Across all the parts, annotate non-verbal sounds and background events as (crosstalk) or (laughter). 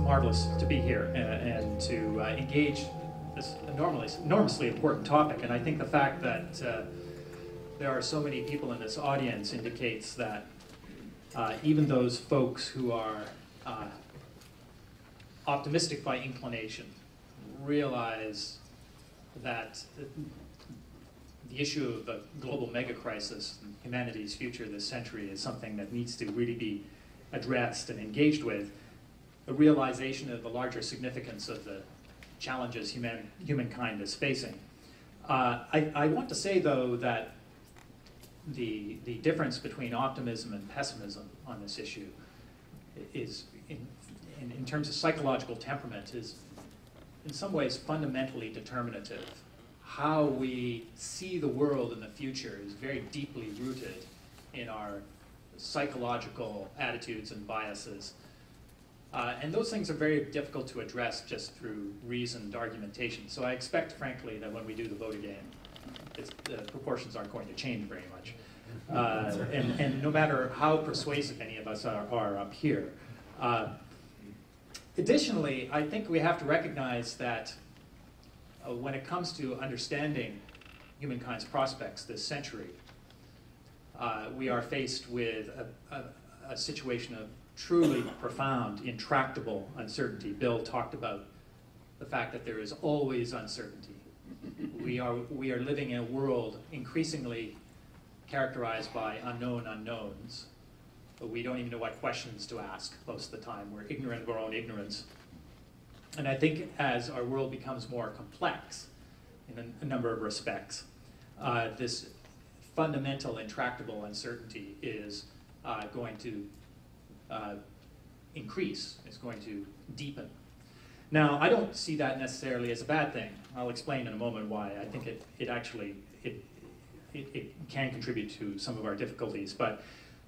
marvelous to be here and, and to uh, engage this enormously, enormously important topic. And I think the fact that uh, there are so many people in this audience indicates that uh, even those folks who are uh, optimistic by inclination realize that the issue of the global mega crisis and humanity's future this century is something that needs to really be addressed and engaged with. A realization of the larger significance of the challenges human, humankind is facing. Uh, I, I want to say, though, that the, the difference between optimism and pessimism on this issue is, in, in, in, terms of psychological temperament, is in some ways fundamentally determinative. How we see the world in the future is very deeply rooted in our psychological attitudes and biases. Uh, and those things are very difficult to address just through reasoned argumentation. So I expect, frankly, that when we do the vote again, the proportions aren't going to change very much. Uh, and, and, no matter how persuasive any of us are, are up here. Uh, additionally, I think we have to recognize that uh, when it comes to understanding humankind's prospects this century, uh, we are faced with a, a, a situation of truly profound, intractable uncertainty. Bill talked about the fact that there is always uncertainty. We are, we are living in a world increasingly characterized by unknown unknowns, but we don't even know what questions to ask most of the time. We're ignorant of our own ignorance. And I think as our world becomes more complex in a, a number of respects, uh, this fundamental intractable uncertainty is uh, going to uh, increase, it's going to deepen. Now, I don't see that necessarily as a bad thing. I'll explain in a moment why. I think it, it actually, it, it, it can contribute to some of our difficulties. But,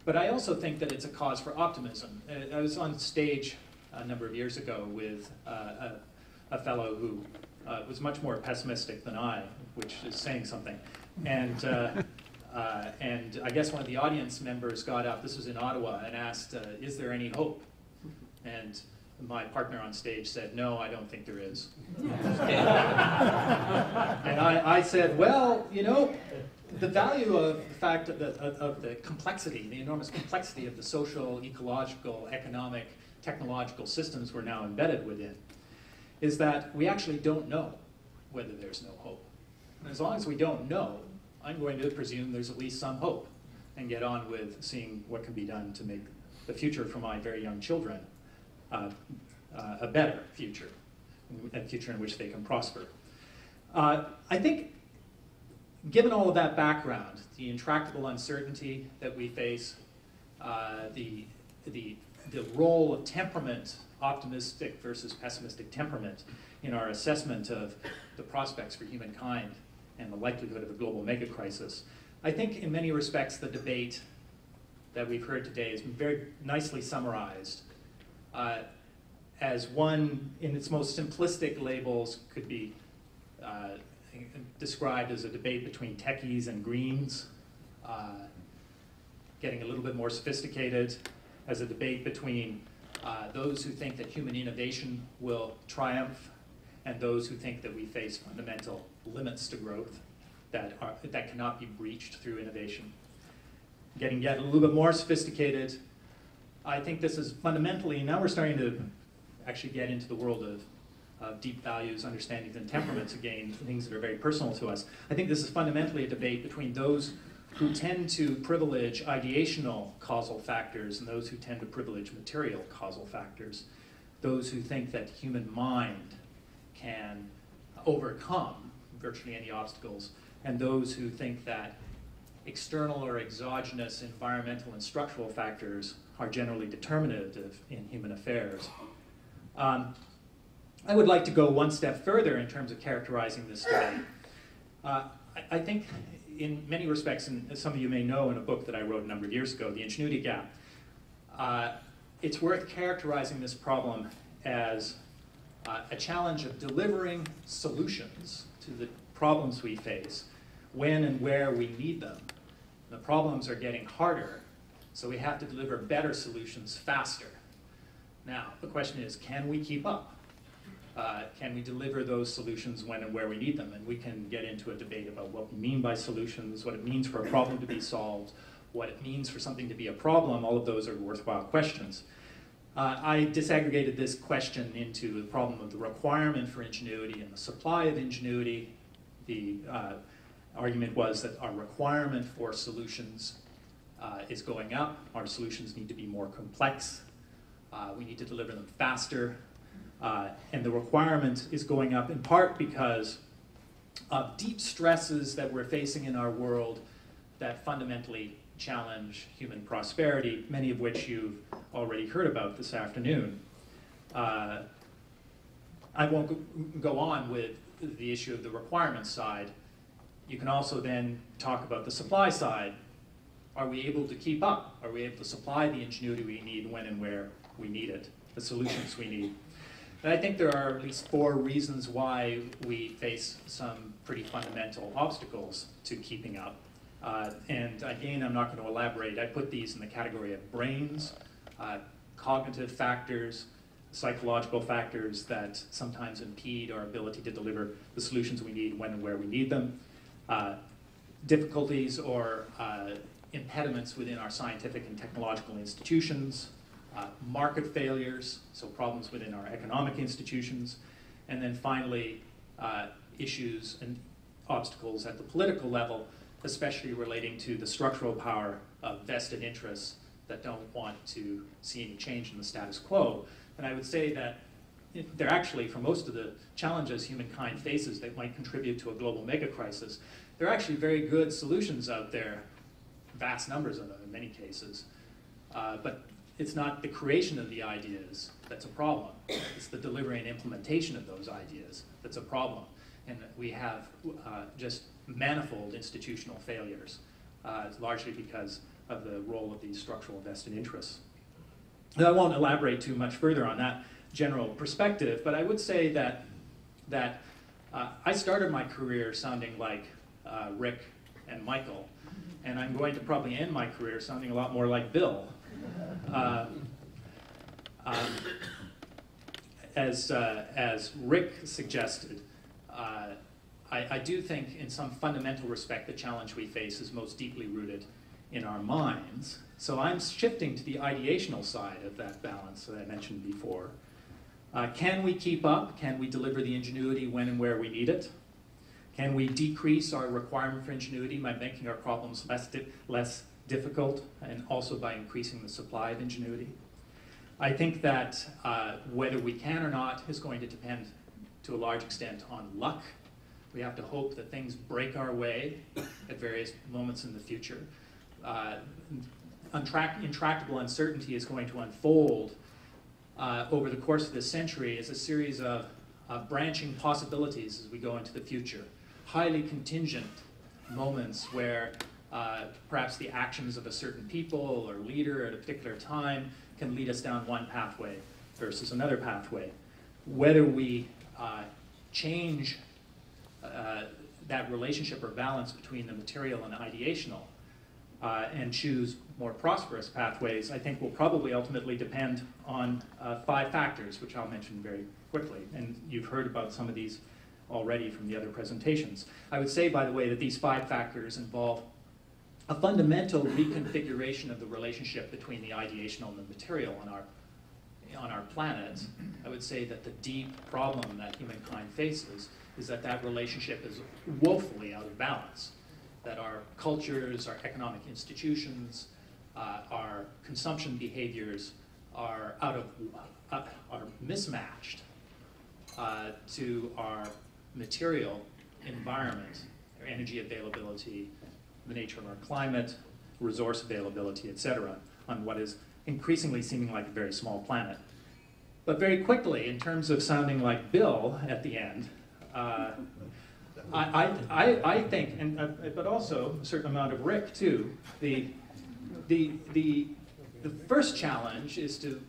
but I also think that it's a cause for optimism. Uh, I was on stage a number of years ago with uh, a, a, fellow who uh, was much more pessimistic than I, which is saying something. And, uh, (laughs) uh, and I guess one of the audience members got up, this was in Ottawa, and asked, uh, is there any hope? And my partner on stage said, no, I don't think there is. (laughs) and I, I, said, well, you know, the value of the fact of the, of, of the complexity, the enormous complexity of the social, ecological, economic, technological systems we're now embedded within, is that we actually don't know whether there's no hope. And as long as we don't know, I'm going to presume there's at least some hope and get on with seeing what can be done to make the future for my very young children uh, uh, a better future, a future in which they can prosper. Uh, I think given all of that background, the intractable uncertainty that we face, uh, the, the, the role of temperament, optimistic versus pessimistic temperament, in our assessment of the prospects for humankind and the likelihood of a global mega crisis, I think in many respects the debate that we've heard today is very nicely summarized uh, as one, in its most simplistic labels, could be uh, described as a debate between techies and greens, uh, getting a little bit more sophisticated, as a debate between uh, those who think that human innovation will triumph and those who think that we face fundamental limits to growth that, are, that cannot be breached through innovation. Getting yet a little bit more sophisticated, I think this is fundamentally, now we're starting to actually get into the world of of deep values, understandings, and temperaments, again, things that are very personal to us. I think this is fundamentally a debate between those who tend to privilege ideational causal factors and those who tend to privilege material causal factors. Those who think that human mind can overcome virtually any obstacles, and those who think that external or exogenous environmental and structural factors are generally determinative in human affairs. Um, I would like to go one step further in terms of characterizing this debate. Uh, I, I, think in many respects, and some of you may know in a book that I wrote a number of years ago, The Ingenuity Gap, uh, it's worth characterizing this problem as uh, a challenge of delivering solutions to the problems we face when and where we need them. The problems are getting harder, so we have to deliver better solutions faster. Now, the question is, can we keep up? Uh, can we deliver those solutions when and where we need them? And we can get into a debate about what we mean by solutions, what it means for a problem to be solved, what it means for something to be a problem. All of those are worthwhile questions. Uh, I disaggregated this question into the problem of the requirement for ingenuity and the supply of ingenuity. The uh, argument was that our requirement for solutions uh, is going up. Our solutions need to be more complex. Uh, we need to deliver them faster. Uh, and the requirement is going up in part because of deep stresses that we're facing in our world that fundamentally challenge human prosperity, many of which you've already heard about this afternoon. Uh, I won't go on with the issue of the requirement side. You can also then talk about the supply side. Are we able to keep up? Are we able to supply the ingenuity we need when and where we need it, the solutions we need? And I think there are at least four reasons why we face some pretty fundamental obstacles to keeping up. Uh, and again, I'm not going to elaborate. I put these in the category of brains, uh, cognitive factors, psychological factors that sometimes impede our ability to deliver the solutions we need when and where we need them, uh, difficulties or uh, impediments within our scientific and technological institutions, uh, market failures, so problems within our economic institutions, and then finally, uh, issues and obstacles at the political level, especially relating to the structural power of vested interests that don't want to see any change in the status quo. And I would say that they're actually, for most of the challenges humankind faces that might contribute to a global mega crisis, there are actually very good solutions out there, vast numbers of them in many cases. Uh, but it's not the creation of the ideas that's a problem. It's the delivery and implementation of those ideas that's a problem. And we have uh, just manifold institutional failures, uh, largely because of the role of these structural vested interests. I won't elaborate too much further on that general perspective, but I would say that, that uh, I started my career sounding like uh, Rick and Michael, and I'm going to probably end my career sounding a lot more like Bill. Uh, um, as, uh, as Rick suggested, I, I, do think in some fundamental respect the challenge we face is most deeply rooted in our minds. So I'm shifting to the ideational side of that balance that I mentioned before. Uh, can we keep up? Can we deliver the ingenuity when and where we need it? Can we decrease our requirement for ingenuity by making our problems less, less difficult and also by increasing the supply of ingenuity. I think that uh, whether we can or not is going to depend to a large extent on luck. We have to hope that things break our way at various moments in the future. Uh, intractable uncertainty is going to unfold uh, over the course of this century as a series of branching possibilities as we go into the future. Highly contingent moments where uh, perhaps the actions of a certain people or leader at a particular time can lead us down one pathway versus another pathway. Whether we uh, change uh, that relationship or balance between the material and the ideational uh, and choose more prosperous pathways, I think will probably ultimately depend on uh, five factors, which I'll mention very quickly. And you've heard about some of these already from the other presentations. I would say, by the way, that these five factors involve a fundamental reconfiguration of the relationship between the ideational and the material on our, on our planet, I would say that the deep problem that humankind faces is that that relationship is woefully out of balance. That our cultures, our economic institutions, uh, our consumption behaviors are out of uh, are mismatched uh, to our material environment, our energy availability, the nature of our climate, resource availability, et cetera, on what is increasingly seeming like a very small planet. But very quickly, in terms of sounding like Bill at the end, uh, I, I, I think, and, uh, but also a certain amount of Rick too, the, the, the, the first challenge is to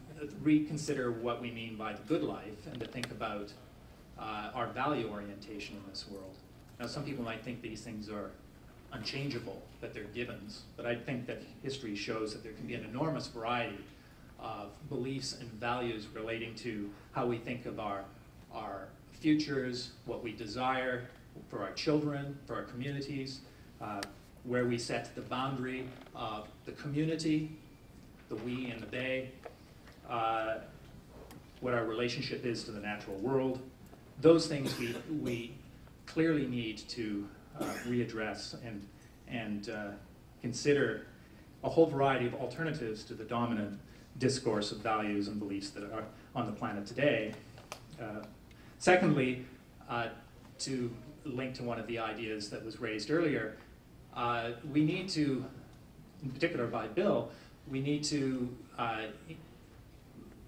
reconsider what we mean by the good life and to think about uh, our value orientation in this world. Now, some people might think these things are unchangeable, that they're givens. But I think that history shows that there can be an enormous variety of beliefs and values relating to how we think of our, our futures, what we desire for our children, for our communities, uh, where we set the boundary of the community, the we and the they, uh, what our relationship is to the natural world. Those things we, we clearly need to readdress and, and uh, consider a whole variety of alternatives to the dominant discourse of values and beliefs that are on the planet today. Uh, secondly, uh, to link to one of the ideas that was raised earlier, uh, we need to, in particular by Bill, we need to uh,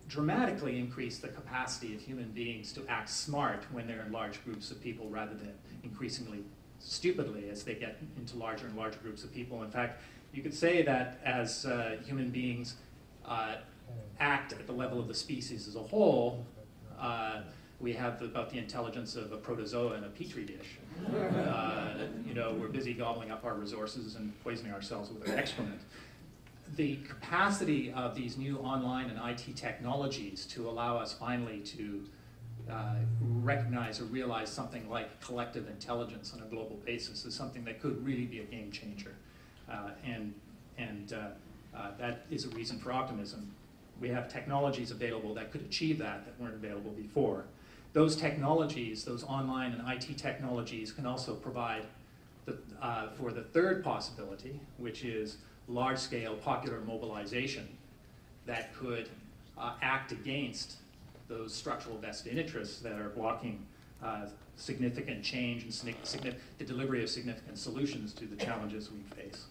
dramatically increase the capacity of human beings to act smart when they're in large groups of people rather than increasingly stupidly as they get into larger and larger groups of people. In fact, you could say that as uh, human beings uh, act at the level of the species as a whole, uh, we have about the intelligence of a protozoa in a petri dish. Uh, you know, we're busy gobbling up our resources and poisoning ourselves with our excrement. The capacity of these new online and IT technologies to allow us finally to uh, recognize or realize something like collective intelligence on a global basis is something that could really be a game changer. Uh, and and uh, uh, that is a reason for optimism. We have technologies available that could achieve that that weren't available before. Those technologies, those online and IT technologies, can also provide the, for the third possibility, which is large-scale popular mobilization that could uh, act against those structural vested interests that are blocking uh, significant change and the delivery of significant solutions to the challenges we face.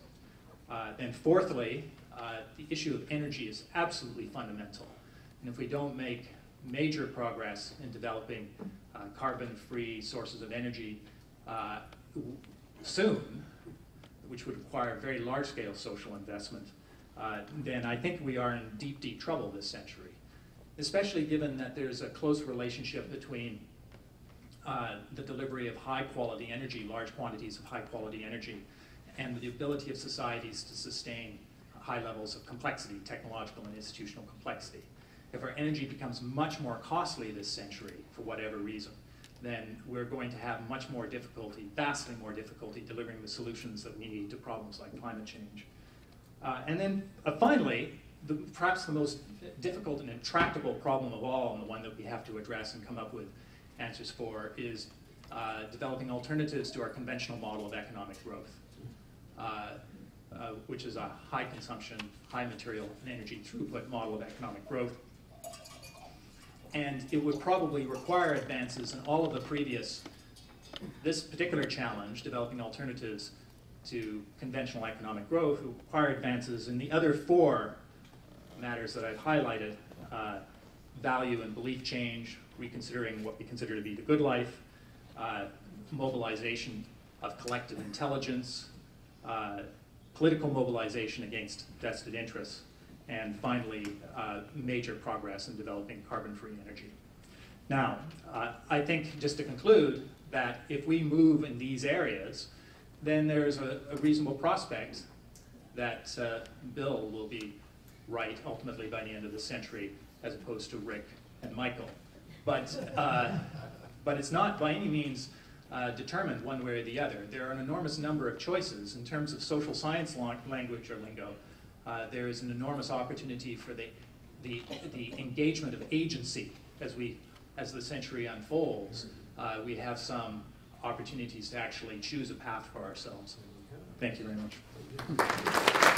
Uh, and fourthly, uh, the issue of energy is absolutely fundamental. And if we don't make major progress in developing uh, carbon-free sources of energy uh, soon, which would require very large-scale social investment, uh, then I think we are in deep, deep trouble this century, especially given that there's a close relationship between uh, the delivery of high-quality energy, large quantities of high-quality energy, and the ability of societies to sustain high levels of complexity, technological and institutional complexity if our energy becomes much more costly this century, for whatever reason, then we're going to have much more difficulty, vastly more difficulty, delivering the solutions that we need to problems like climate change. Uh, and then uh, finally, the, perhaps the most difficult and intractable problem of all, and the one that we have to address and come up with answers for, is uh, developing alternatives to our conventional model of economic growth, uh, uh, which is a high consumption, high material and energy throughput model of economic growth. And it would probably require advances in all of the previous, this particular challenge, developing alternatives to conventional economic growth, would require advances in the other four matters that I've highlighted, uh, value and belief change, reconsidering what we consider to be the good life, uh, mobilization of collective intelligence, uh, political mobilization against vested interests, and finally, uh, major progress in developing carbon-free energy. Now, uh, I think, just to conclude, that if we move in these areas, then there's a, a reasonable prospect that uh, Bill will be right ultimately by the end of the century, as opposed to Rick and Michael. But, uh, but it's not by any means uh, determined one way or the other. There are an enormous number of choices in terms of social science language or lingo uh, there is an enormous opportunity for the, the, the engagement of agency as, we, as the century unfolds. Uh, we have some opportunities to actually choose a path for ourselves. Thank you very much.